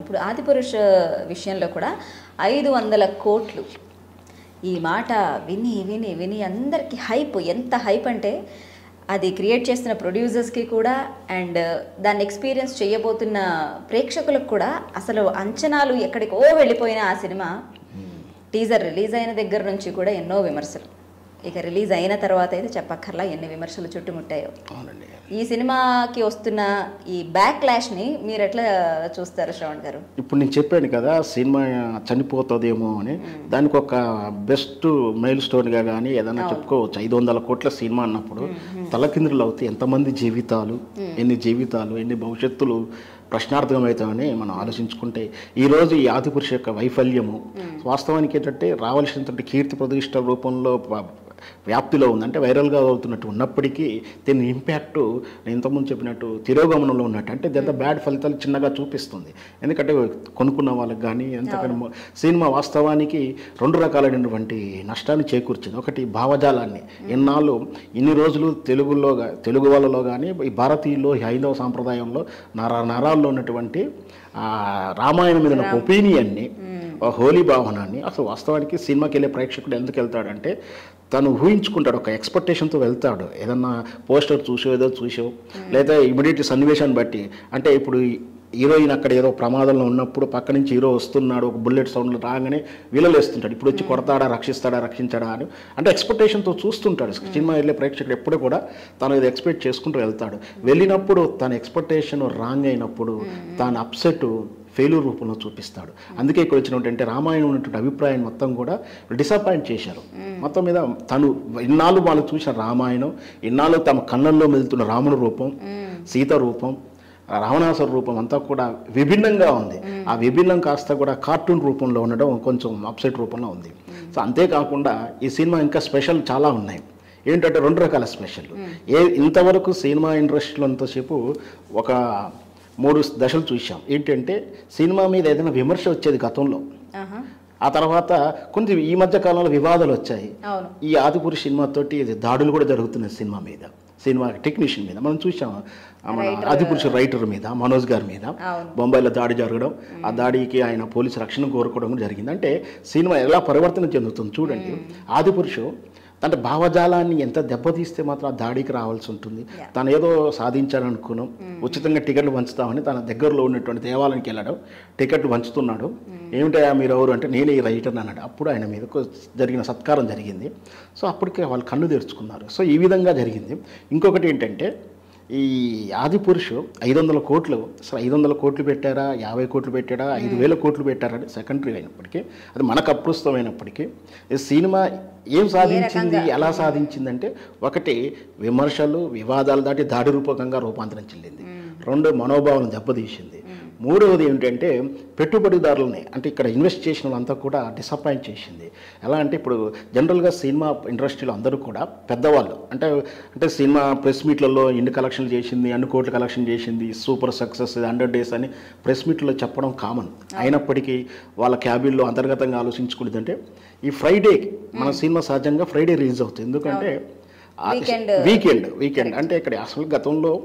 ఇప్పుడు ఆదిపురుష విషయంలో కూడా ఐదు వందల కోట్లు. ఈ మాట విని విని విని అందరికీ హైప్. ఎంత హైప్ అంటే అది క్రియేట్ చేస్తున్న ప్రొడ్యూసర్స్కి కూడా అండ్ దాన్ని ఎక్స్పీరియన్స్ చేయబోతున్న ప్రేక్షకులకు కూడా అసలు అంచనాలు ఎక్కడికో వెళ్ళిపోయిన ఆ సినిమా టీజర్ రిలీజ్ అయిన దగ్గర నుంచి కూడా ఎన్నో విమర్శలు. ఇక రిలీజ్ అయిన తర్వాత అయితే చెప్పక్కర్లా ఎన్ని విమర్శలు చుట్టుముట్టాయో. అవునండి. ఈ సినిమాకి వస్తున్న ఈ బ్యాక్ని మీరు ఎట్లా చూస్తారు శ్రవణ్ గారు? ఇప్పుడు నేను చెప్పాను కదా సినిమా చనిపోతుందేమో అని. దానికి ఒక బెస్ట్ మైల్ స్టోన్గా కానీ ఏదైనా చెప్పుకోవచ్చు. ఐదు వందల కోట్ల సినిమా అన్నప్పుడు తలకిందులు అవుతాయి. ఎంతమంది జీవితాలు ఎన్ని జీవితాలు ఎన్ని భవిష్యత్తులు ప్రశ్నార్థకమవుతామని మనం ఆలోచించుకుంటే ఈరోజు ఈ ఆదిపురుష యొక్క వైఫల్యము వాస్తవానికి ఏంటంటే రావాల్సినటువంటి కీర్తి ప్రతిష్ట రూపంలో వ్యాప్తిలో ఉంది. అంటే వైరల్గా అవుతున్నట్టు ఉన్నప్పటికీ దీని ఇంపాక్ట్ నేను ఇంతకుముందు చెప్పినట్టు తిరోగమనంలో ఉన్నట్టు. అంటే ఎంత బ్యాడ్ ఫలితాలు చిన్నగా చూపిస్తుంది. ఎందుకంటే కొనుక్కున్న వాళ్ళకి కానీ ఎంతకన్నా సినిమా వాస్తవానికి రెండు రకాలైనటువంటి నష్టాన్ని చేకూర్చింది. ఒకటి భావజాలాన్ని. ఎన్నాళ్ళు ఇన్ని రోజులు తెలుగులో తెలుగు వాళ్ళలో కానీ ఈ భారతీయుల్లో హైందవ సాంప్రదాయంలో నర నరాల్లో ఉన్నటువంటి రామాయణం మీద ఒపీనియన్ని హోలీ భావనాన్ని అసలు వాస్తవానికి సినిమాకి వెళ్ళే ప్రేక్షకుడు ఎందుకు వెళ్తాడంటే తను ఊహించుకుంటాడు ఒక ఎక్స్పెక్టేషన్తో వెళ్తాడు. ఏదన్నా పోస్టర్ చూసో ఏదో చూసో లేదా ఇమీడియట్ సన్నివేశాన్ని బట్టి. అంటే ఇప్పుడు హీరోయిన్ అక్కడ ఏదో ప్రమాదంలో ఉన్నప్పుడు పక్క నుంచి హీరో వస్తున్నాడు ఒక బుల్లెట్ సౌండ్లు రాగానే విలలేస్తుంటాడు. ఇప్పుడు వచ్చి కొడతాడా రక్షిస్తాడా రక్షించాడా అని. అంటే ఎక్స్పెక్టేషన్తో చూస్తుంటాడు. సినిమా వెళ్ళే ప్రేక్షకుడు ఎప్పుడు కూడా తను ఇది ఎక్స్పెక్ట్ చేసుకుంటూ వెళ్తాడు. వెళ్ళినప్పుడు తన ఎక్స్పెక్టేషన్ రాంగ్ అయినప్పుడు తాను అప్సెట్ ఫెయిల్యూర్ రూపంలో చూపిస్తాడు. అందుకే ఇక్కడ వచ్చినటువంటి అంటే రామాయణం ఉన్నటువంటి అభిప్రాయం మొత్తం కూడా డిసప్పాయింట్ చేశారు. మొత్తం మీద తను ఇన్నాళ్ళు వాళ్ళు చూసిన రామాయణం ఇన్నాళ్ళు తమ కళ్ళల్లో మెదులుతున్న రాముని రూపం సీత రూపం రావణాసుర రూపం అంతా కూడా విభిన్నంగా ఉంది. ఆ విభిన్నం కాస్త కూడా కార్టూన్ రూపంలో ఉండడం కొంచెం అప్సెట్ రూపంలో ఉంది. సో అంతేకాకుండా ఈ సినిమా ఇంకా స్పెషల్ చాలా ఉన్నాయి. ఏంటంటే రెండు రకాల స్పెషల్ ఏ ఇంతవరకు సినిమా ఇండస్ట్రీలో అంతసేపు ఒక మూడు దశలు చూసాం ఏంటంటే సినిమా మీద ఏదైనా విమర్శ వచ్చేది గతంలో. ఆ తర్వాత కొంచెం ఈ మధ్య కాలంలో వివాదాలు వచ్చాయి. ఈ ఆదిపురి సినిమాతోటి దాడులు కూడా జరుగుతున్నాయి సినిమా మీద. సినిమా టెక్నీషియన్ మీద. మనం చూసాం మన ఆదిపురుష రైటర్ మీద మనోజ్ గారి మీద. బొంబాయిలో దాడి జరగడం ఆ దాడికి ఆయన పోలీసు రక్షణ కోరుకోవడం కూడా జరిగింది. అంటే సినిమా ఎలా పరివర్తన చెందుతుంది చూడండి. ఆదిపురుషు తన భావజాలాన్ని ఎంత దెబ్బతీస్తే మాత్రం ఆ దాడికి రావాల్సి ఉంటుంది. తను ఏదో సాధించాలనుకున్నాం. ఉచితంగా టికెట్లు పంచుతామని తన దగ్గరలో ఉన్నటువంటి దేవాలయానికి వెళ్ళడం టికెట్లు పంచుతున్నాడు. ఏమిటయా మీరు ఎవరు అంటే నేనే ఈ రైటర్ అన్నాడు. అప్పుడు ఆయన మీదకు జరిగిన సత్కారం జరిగింది. సో అప్పటికే వాళ్ళు కన్ను తెరుచుకున్నారు. సో ఈ విధంగా జరిగింది. ఇంకొకటి ఏంటంటే ఈ ఆది పురుషు ఐదు వందల కోట్లు అసలు ఐదు వందల కోట్లు పెట్టారా యాభై కోట్లు పెట్టారా ఐదు వేల కోట్లు పెట్టారా అంటే సెకండరీ అయినప్పటికీ అది మనకు అప్రస్తుతమైనప్పటికీ ఈ సినిమా ఏం సాధించింది ఎలా సాధించిందంటే ఒకటి విమర్శలు వివాదాలు దాటి దాడి రూపకంగా రూపాంతరం చెందింది. రెండు మనోభావాలను దెబ్బతీసింది. మూడవది ఏంటంటే పెట్టుబడిదారులని అంటే ఇక్కడ ఇన్వెస్ట్ చేసిన వాళ్ళంతా కూడా డిసప్పాయింట్ చేసింది. ఎలా అంటే ఇప్పుడు జనరల్గా సినిమా ఇండస్ట్రీలో అందరూ కూడా పెద్దవాళ్ళు అంటే అంటే సినిమా ప్రెస్ మీట్లలో ఎన్ని కలెక్షన్లు చేసింది అన్ని కోట్ల కలెక్షన్ చేసింది సూపర్ సక్సెస్ హండ్రెడ్ డేస్ అని ప్రెస్ మీట్లో చెప్పడం కామన్. అయినప్పటికీ వాళ్ళ క్యాబిన్లో అంతర్గతంగా ఆలోచించుకునేదంటే ఈ ఫ్రైడే మన సినిమా సహజంగా ఫ్రైడే రిలీజ్ అవుతుంది. ఎందుకంటే. వీకెండ్ వీకెండ్ అంటే ఇక్కడ అసలు గతంలో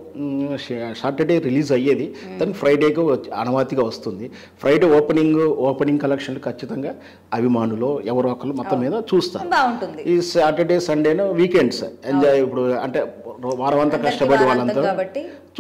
సాటర్డే రిలీజ్ అయ్యేది దానికి ఫ్రైడేకి వచ్చి- అనుమతిగా వస్తుంది. ఫ్రైడే ఓపెనింగ్ ఓపెనింగ్ కలెక్షన్లు ఖచ్చితంగా అభిమానులు ఎవరో ఒకరు మొత్తం మీద చూస్తారు. ఈ సాటర్డే సండేను వీకెండ్స్ ఎంజాయ్ ఇప్పుడు అంటే వారం అంతా కష్టపడి వాళ్ళంతా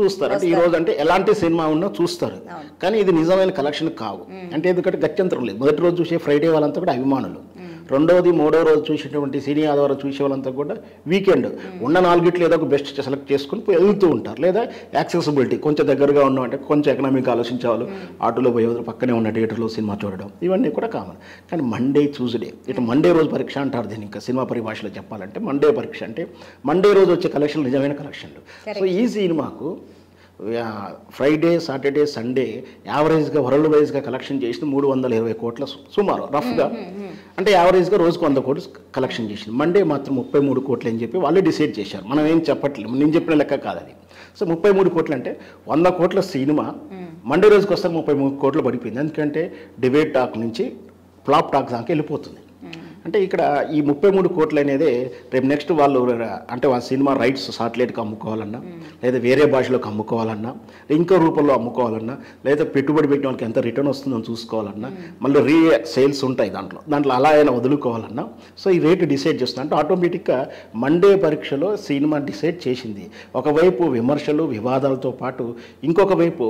చూస్తారు. అంటే ఈ రోజు అంటే ఎలాంటి సినిమా ఉన్నా చూస్తారు. కానీ ఇది నిజమైన కలెక్షన్ కావు. అంటే ఎందుకంటే గత్యంతరం లేదు. మొదటి రోజు చూసే ఫ్రైడే వాళ్ళంతా కూడా అభిమానులు. రెండవది మూడో రోజు చూసేటువంటి సినీ ఆదివారం చూసే వాళ్ళంతా కూడా వీకెండ్. ఉన్న నాలుగిట్లు ఏదో ఒక బెస్ట్ సెలెక్ట్ చేసుకుని పోయి వెళ్తూ ఉంటారు. లేదా యాక్సెసిబిలిటీ కొంచెం దగ్గరగా ఉన్న అంటే కొంచెం ఎకనామిక్ ఆలోచించే వాళ్ళు ఆటోలో పోయే పక్కనే ఉన్న థియేటర్లో సినిమా చూడడం ఇవన్నీ కూడా కామన్ కానీ మండే ట్యూస్డే ఇటు మండే రోజు పరీక్ష అంటారు దీన్ని ఇంకా సినిమా పరిభాషలో చెప్పాలంటే. మండే పరీక్ష అంటే మండే రోజు వచ్చే కలెక్షన్లు నిజమైన కలెక్షన్లు సో ఈ సినిమాకు ఫ్రైడే సాటర్డే సండే యావరేజ్గా వరల్డ్ వైజ్గా కలెక్షన్ చేసింది మూడు వందల ఇరవై కోట్ల సుమారు రఫ్గా అంటే యావరేజ్గా రోజుకు వంద కోట్లు కలెక్షన్ చేసింది. మండే మాత్రం ముప్పై మూడు కోట్లు అని చెప్పి వాళ్ళే డిసైడ్ చేశారు. మనం ఏం చెప్పట్లేదు. నేను చెప్పిన లెక్క కాదు అది. సో ముప్పై మూడు కోట్లు అంటే వంద కోట్ల సినిమా మండే రోజుకి వస్తే ముప్పై మూడు కోట్లు పడిపోయింది. ఎందుకంటే డిబేట్ టాక్ నుంచి ఫ్లాప్ టాక్ దాకా వెళ్ళిపోతుంది. అంటే ఇక్కడ ఈ ముప్పై మూడు కోట్లు అనేది రేపు నెక్స్ట్ వాళ్ళు అంటే వాళ్ళ సినిమా రైట్స్ సాటిలైట్కి అమ్ముకోవాలన్నా లేదా వేరే భాషలోకి అమ్ముకోవాలన్నా ఇంకో రూపంలో అమ్ముకోవాలన్నా లేదా పెట్టుబడి పెట్టిన వాళ్ళకి ఎంత రిటర్న్ వస్తుందో చూసుకోవాలన్నా మళ్ళీ రీ సేల్స్ ఉంటాయి దాంట్లో. దాంట్లో అలా అయినా వదులుకోవాలన్నా సో ఈ రేటు డిసైడ్ చేస్తుంది అంటే ఆటోమేటిక్గా మండే పరీక్షలో సినిమా డిసైడ్ చేసింది. ఒకవైపు విమర్శలు వివాదాలతో పాటు ఇంకొక వైపు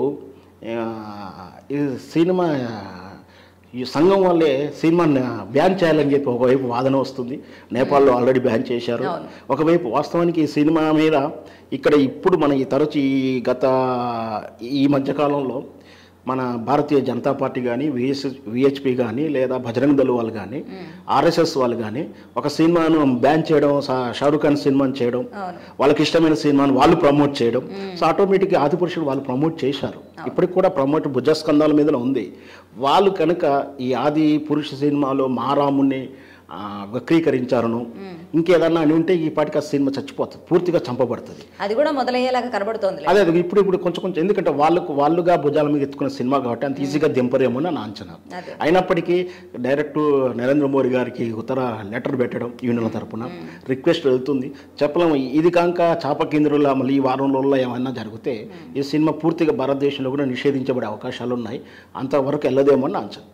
సినిమా ఈ సంఘం వల్లే సినిమాని బ్యాన్ చేయాలని చెప్పి ఒకవైపు వాదన వస్తుంది నేపాల్లో ఆల్రెడీ బ్యాన్ చేశారు. ఒకవైపు వాస్తవానికి ఈ సినిమా మీద ఇక్కడ ఇప్పుడు మన ఈ తరచు ఈ గత ఈ మధ్యకాలంలో మన భారతీయ జనతా పార్టీ కానీ విఎస్ విహెచ్పి కానీ లేదా బజరంగ దళ వాళ్ళు కానీ ఆర్ఎస్ఎస్ వాళ్ళు కానీ ఒక సినిమాను బ్యాన్ చేయడం షారూఖ్ ఖాన్ సినిమాని చేయడం వాళ్ళకి ఇష్టమైన సినిమాని వాళ్ళు ప్రమోట్ చేయడం సో ఆటోమేటిక్గా ఆది పురుషుడు వాళ్ళు ప్రమోట్ చేశారు. ఇప్పటికి కూడా ప్రమోట్ భుజస్కంధాల మీద ఉంది. వాళ్ళు కనుక ఈ ఆది పురుష సినిమాలో మారాముని వక్రీకరించారను. ఇంకేదన్నా అని ఉంటే ఈ పాటికి ఆ సినిమా చచ్చిపోతుంది పూర్తిగా చంపబడుతుంది. అది కూడా మొదలయ్యేలాగా కనబడుతోంది. అదే ఇప్పుడు ఇప్పుడు కొంచెం కొంచెం ఎందుకంటే వాళ్ళకు వాళ్ళుగా భుజాల మీద ఎత్తుకున్న సినిమా కాబట్టి అంత ఈజీగా దింపరేమో అని నా అంచనా. అయినప్పటికీ డైరెక్ట్ నరేంద్ర మోడీ గారికి ఉత్తర లెటర్ పెట్టడం యూనియన్ తరపున రిక్వెస్ట్ వెళ్తుంది. చెప్పలేము ఇది కాక చాప కేంద్రంలో మళ్ళీ ఈ వారంలో ఏమైనా జరిగితే ఈ సినిమా పూర్తిగా భారతదేశంలో కూడా నిషేధించబడే అవకాశాలు ఉన్నాయి అంతవరకు వెళ్ళదేమో అని నా అంచనా.